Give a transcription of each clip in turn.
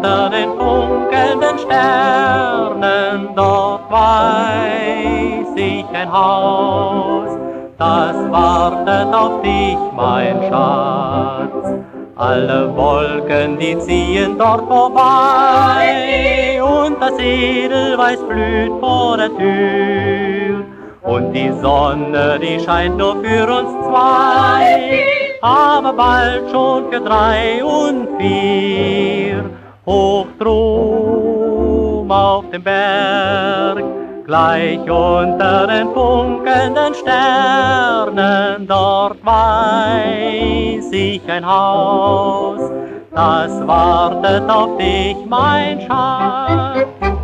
unter den funkelnden Sternen, dort weiß ich ein Haus, das wartet auf dich, mein Schatz. Alle Wolken, die ziehen dort vorbei und das Edelweiß blüht vor der Tür. Und die Sonne, die scheint nur für uns zwei, aber bald schon für drei und vier. Hoch drum auf dem Berg, gleich unter den funkelnden Sternen, dort weiß ich ein Haus, das wartet auf dich, mein Schatz.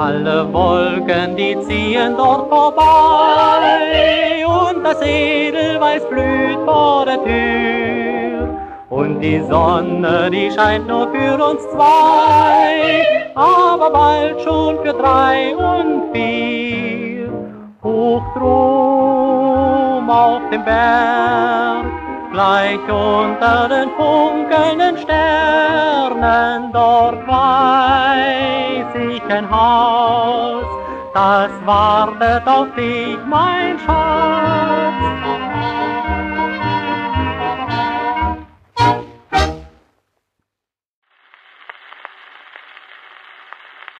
Alle Wolken, die ziehen dort vorbei und das Edelweiß blüht vor der Tür. Und die Sonne, die scheint nur für uns zwei, aber bald schon für drei und vier. Hoch drum auf dem Berg, gleich unter den funkelnden Sternen, dort weiß ich ein Haus, das wartet auf dich, mein Schatz.